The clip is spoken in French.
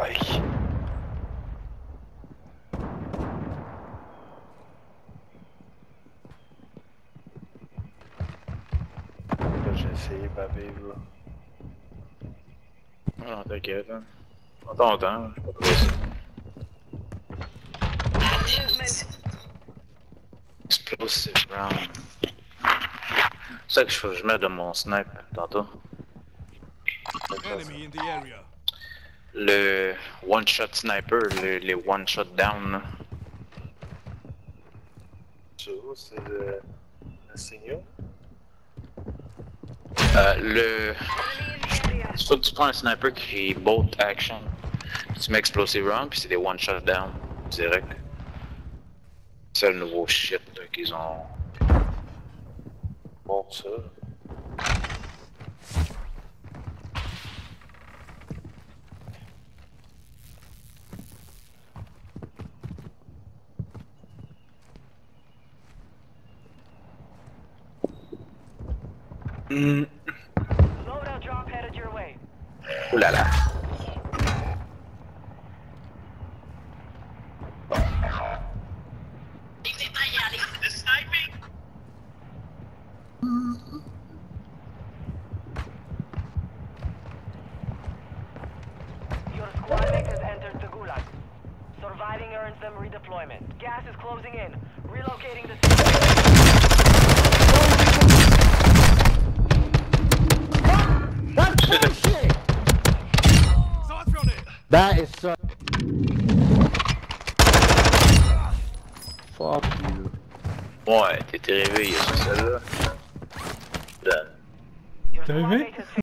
Aïe. J'ai essayé ma vive là. Ah, t'inquiète, hein. Prends ton temps, je pas pressé. Explosive round. C'est ça que je, je mets de mon snipe tantôt. Enemy in the area. Le one-shot sniper, le- les one-shot down. c'est le. le signal. Euh, le. Soit tu prends un sniper qui bolt action, tu mets explosive round, puis c'est des one-shot down, direct. C'est le nouveau shit qu'ils ont. Bon, ça. Mm. Loadout drop headed your way. Ouh là là. Your squad mate has entered the gulag. Surviving earns them redeployment. Gas is closing in. Relocating the That is so. Fuck you. Ouais, t'étais réveillé sur celle-là. Donne. Your T'as squad aimé mate has